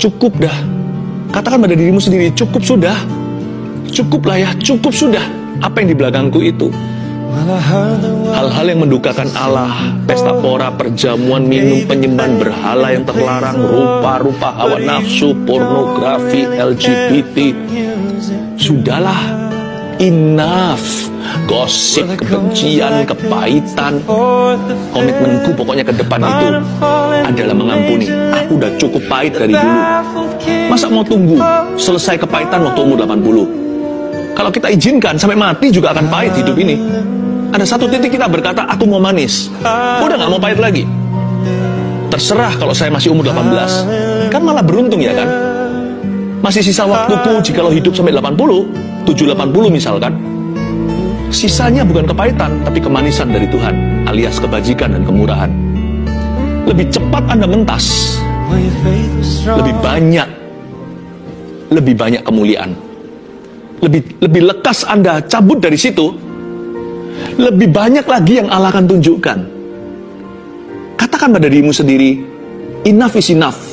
Cukup dah. Katakan pada dirimu sendiri, cukup sudah. Cukuplah ya, cukup sudah. Apa yang di belakangku itu? Hal-hal yang mendukakan Allah, pesta pora, perjamuan, minum, penyembahan berhala yang terlarang, rupa-rupa hawa nafsu, pornografi, LGBT. Sudahlah, enough. Gosip, kebencian, kepahitan. Komitmenku pokoknya ke depan itu adalah mengampuni. Aku udah cukup pahit dari dulu. Masa mau tunggu selesai kepahitan waktu umur 80? Kalau kita izinkan sampai mati juga akan pahit hidup ini. Ada satu titik kita berkata, aku mau manis. Udah gak mau pahit lagi. Terserah kalau saya masih umur 18. Kan malah beruntung ya kan? Masih sisa waktuku jika lo hidup sampai 80, 780 misalkan. Sisanya bukan kepahitan, tapi kemanisan dari Tuhan, alias kebajikan dan kemurahan. Lebih cepat Anda mentas, lebih banyak, lebih banyak kemuliaan. Lebih lebih lekas Anda cabut dari situ, lebih banyak lagi yang Allah akan tunjukkan. Katakan pada dirimu sendiri, enough is enough.